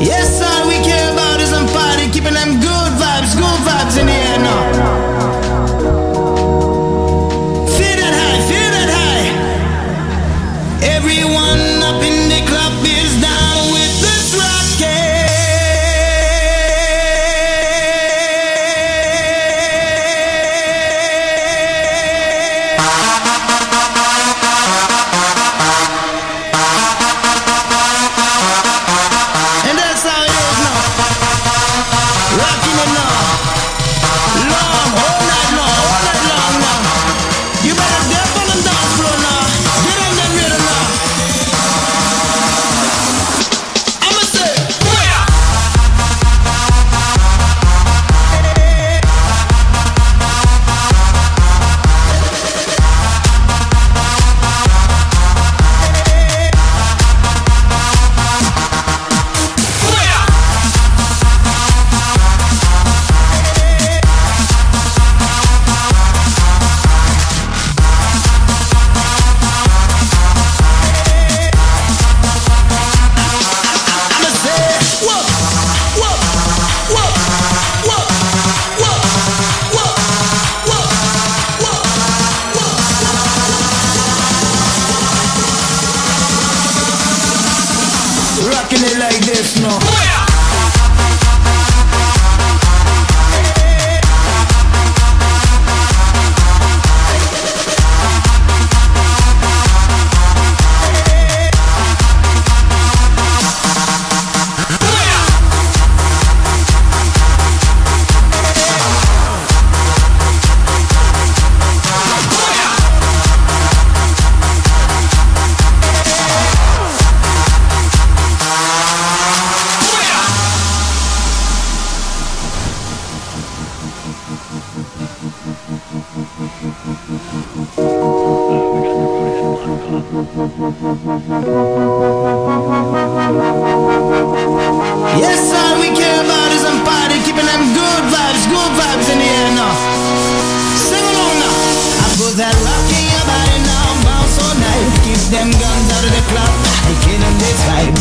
Yes, all we care about is I'm fighting, keeping them good. Rockin' it like this, no. Yes, all we care about is them party, keeping them good vibes, good vibes in the air now. Uh. Sing along now. I put that rock in your body now, bounce all night. Keep them guns out of the club, I give them this vibe.